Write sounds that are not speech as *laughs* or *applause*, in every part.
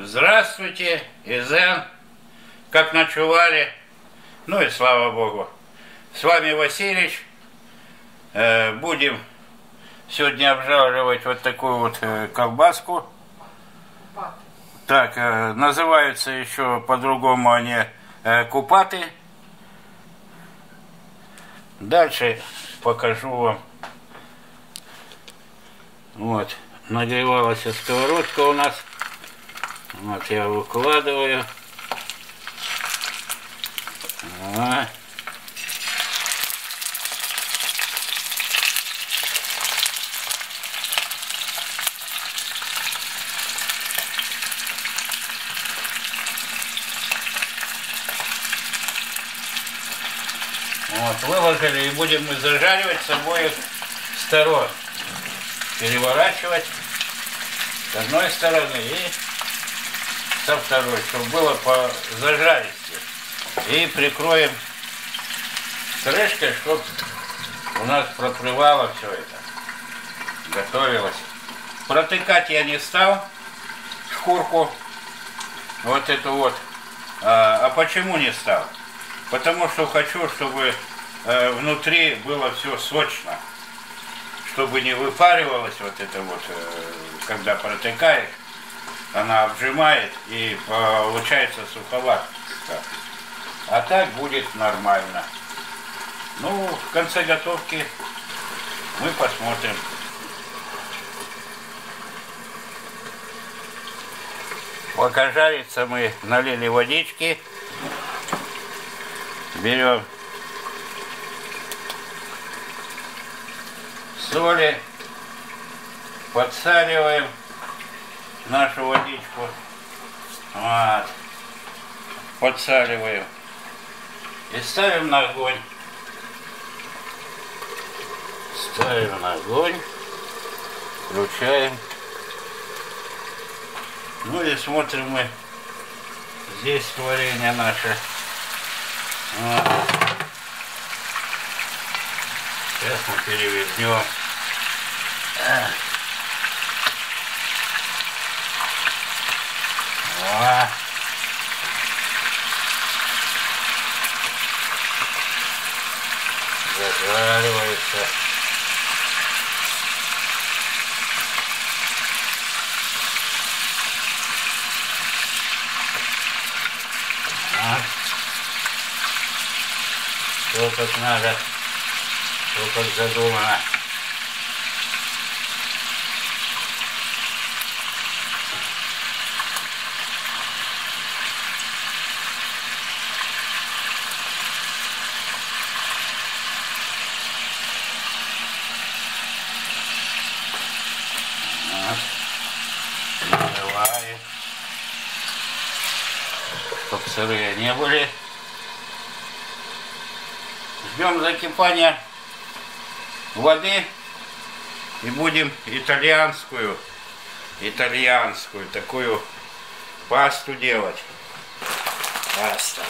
Здравствуйте, Изен. Как ночевали? Ну и слава Богу. С вами Васильевич. Э, будем сегодня обжаривать вот такую вот э, колбаску. Так, э, называются еще по-другому они купаты. Дальше покажу вам. Вот, нагревалась сковородка у нас. Вот я выкладываю. Вот. Вот, выложили и будем мы зажаривать с обоих сторон. Переворачивать с одной стороны и со второй, чтобы было по зажаристе. И прикроем крышкой, чтобы у нас проплывало все это. Готовилось. Протыкать я не стал шкурку. Вот эту вот. А, а почему не стал? Потому что хочу, чтобы э, внутри было все сочно. Чтобы не выпаривалось вот это вот, э, когда протыкаешь она обжимает и получается суховато. А так будет нормально. Ну, в конце готовки мы посмотрим. Пока жарится, мы налили водички. Берем соли, подсаливаем нашу водичку. Вот. Подсаливаем. И ставим на огонь. Ставим на огонь. Включаем. Ну и смотрим мы здесь творение наше. Вот. Сейчас мы перевернем. О. Заваливается. А. Все как надо, все как задумано. Сырые не были. Ждем закипания воды и будем итальянскую, итальянскую такую пасту делать. Паста.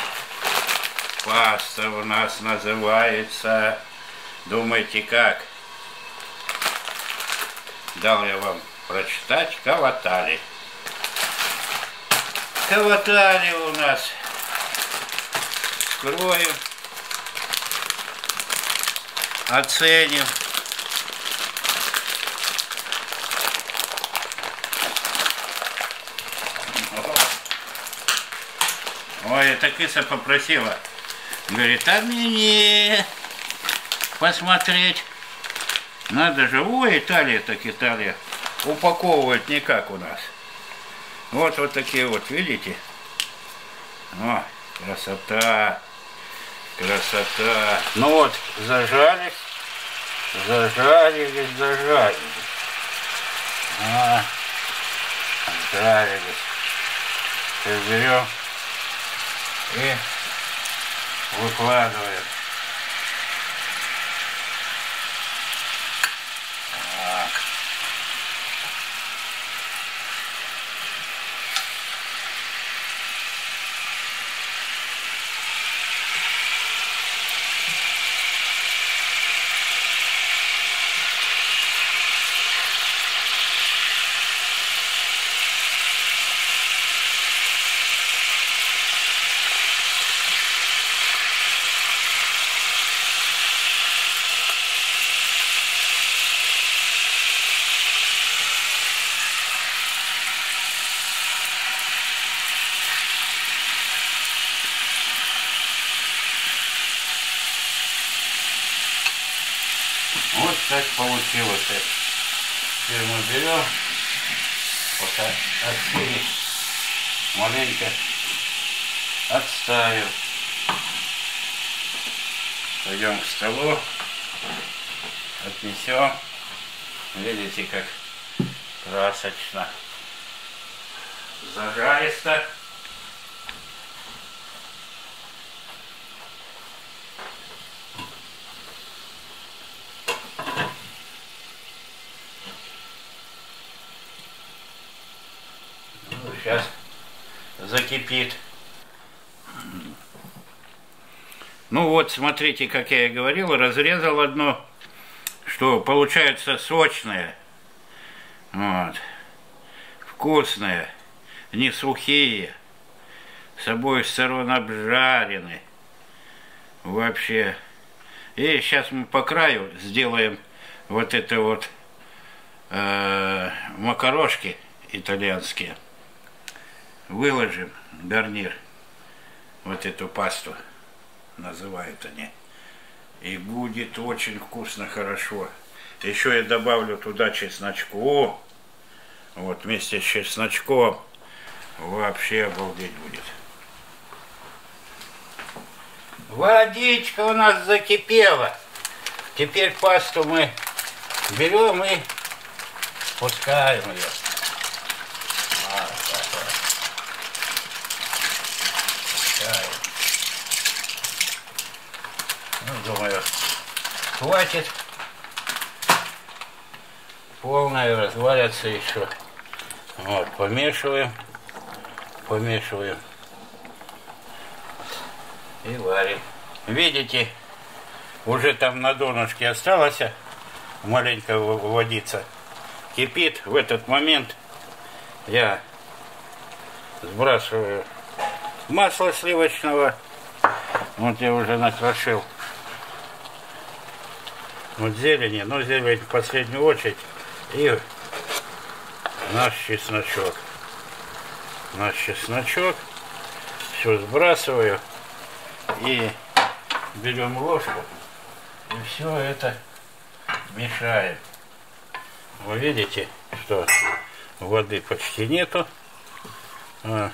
Паста у нас называется, думаете как? Дал я вам прочитать Каватали. Каватали у нас. Скроем. Оценим. Ой, эта киса попросила. Говорит, а мне посмотреть. Надо же, ой, Италия так Италия упаковывают не как у нас. Вот вот такие вот, видите? О, красота, красота. Ну вот, зажались, зажарились, зажарились. А, зажарились. Сейчас берем и выкладываем. Так получилось. Теперь мы берем, пока остыли, маленько отставим. Пойдем к столу, отнесем. Видите, как красочно, зажаристо. Ну, сейчас закипит. Ну вот, смотрите, как я и говорил, разрезал одно, что получается сочное, вот, вкусное, не сухие, с обоих сторон обжарены, вообще. И сейчас мы по краю сделаем вот это вот э, макарошки итальянские, выложим гарнир, вот эту пасту называют они. И будет очень вкусно, хорошо. Еще я добавлю туда чесночку. Вот вместе с чесночком вообще обалдеть будет. Водичка у нас закипела. Теперь пасту мы берем и пускаем ее. Вот так вот. Пускаем. Ну, думаю, хватит. Полная развалится еще. Вот, помешиваем, помешиваем и варим. Видите, уже там на донышке осталось маленько водица. Кипит в этот момент. Я сбрасываю масло сливочного. Вот я уже накрошил вот зелени, но зелень в последнюю очередь. И наш чесночок. Наш чесночок. Все сбрасываю. И берем ложку. И все это мешаем. Вы видите, что воды почти нету. А.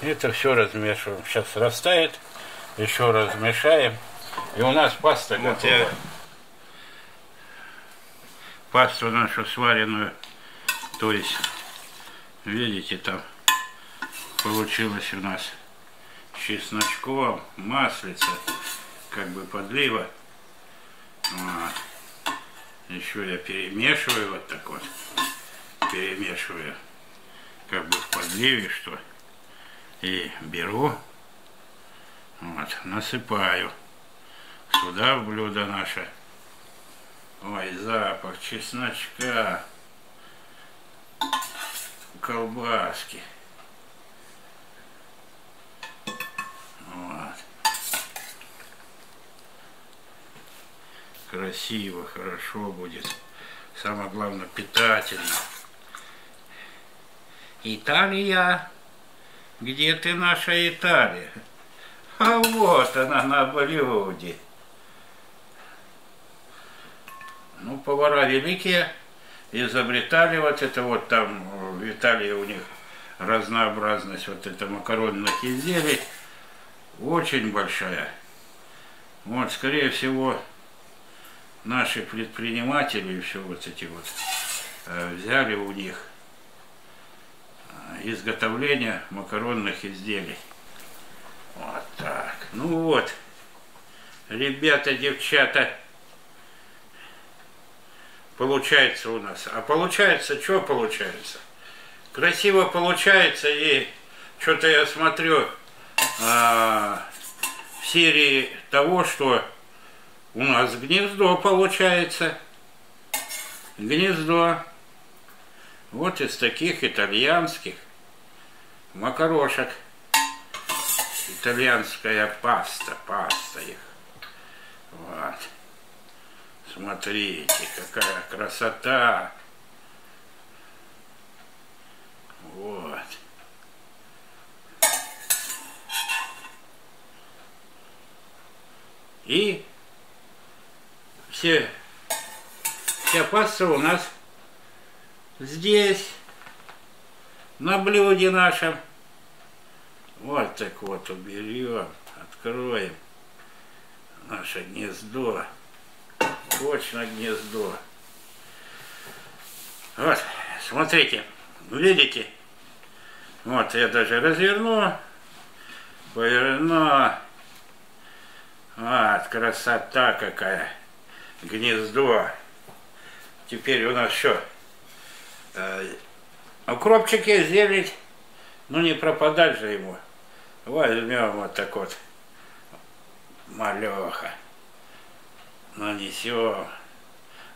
Это все размешиваем. Сейчас растает. Еще раз мешаем. И у нас паста вот готова. Я... Пасту нашу сваренную. То есть, видите, там получилось у нас чесночком, маслица, как бы подлива. Вот. Еще я перемешиваю вот так вот. Перемешиваю как бы в подливе, что. И беру, вот, насыпаю сюда в блюдо наше. Ой, запах чесночка, колбаски. Вот. Красиво, хорошо будет. Самое главное, питательно. Италия. Где ты, наша Италия? А вот она на блюде. Ну, повара великие изобретали вот это вот там, в Италии у них разнообразность вот это макаронных изделий очень большая. Вот, скорее всего, наши предприниматели все вот эти вот э, взяли у них э, изготовление макаронных изделий. Вот так. Ну вот, ребята, девчата, получается у нас. А получается, что получается? Красиво получается, и что-то я смотрю а, в серии того, что у нас гнездо получается. Гнездо. Вот из таких итальянских макарошек. Итальянская паста, паста их. Вот. Смотрите, какая красота. Вот. И все, вся паста у нас здесь, на блюде нашем. Вот так вот уберем, откроем наше гнездо. Точно гнездо. Вот, смотрите, видите? Вот, я даже разверну, поверну. Вот, красота какая. Гнездо. Теперь у нас что? Э, укропчики, зелень. Ну не пропадать же ему. Возьмем вот так вот. Малеха. Нанесем.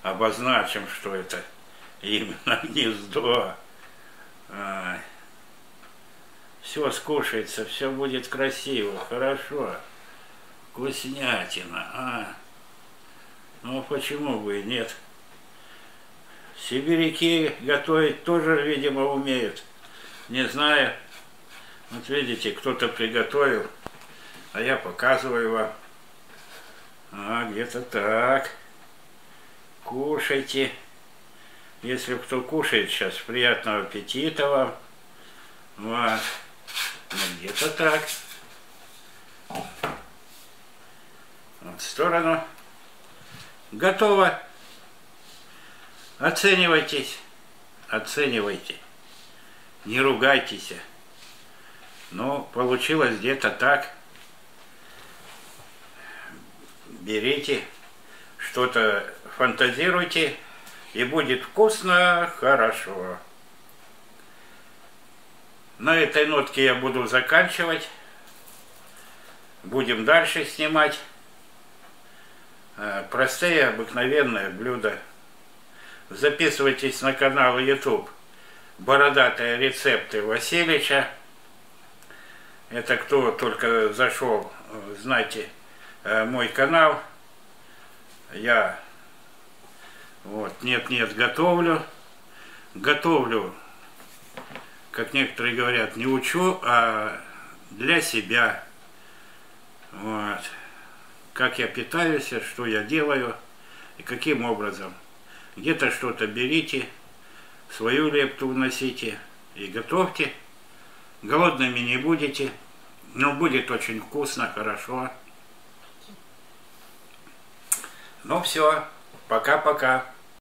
Обозначим, что это именно *laughs* гнездо. Все скушается, все будет красиво, хорошо. Вкуснятина, а? Ну, почему бы и нет? Сибиряки готовить тоже, видимо, умеют. Не знаю. Вот видите, кто-то приготовил, а я показываю вам. А, где-то так. Кушайте. Если кто кушает сейчас, приятного аппетита вам. Вот. Ну, где-то так. в сторону. Готово. Оценивайтесь. Оценивайте. Не ругайтесь. Но получилось где-то так. Берите, что-то фантазируйте, и будет вкусно, хорошо. На этой нотке я буду заканчивать. Будем дальше снимать. Э, простые, обыкновенные блюда. Записывайтесь на канал YouTube «Бородатые рецепты Васильича». Это кто только зашел, э, мой канал. Я вот, нет-нет, готовлю. Готовлю, как некоторые говорят, не учу, а для себя. Вот как я питаюсь, что я делаю и каким образом. Где-то что-то берите, свою лепту вносите и готовьте. Голодными не будете, но будет очень вкусно, хорошо. Ну все, пока-пока.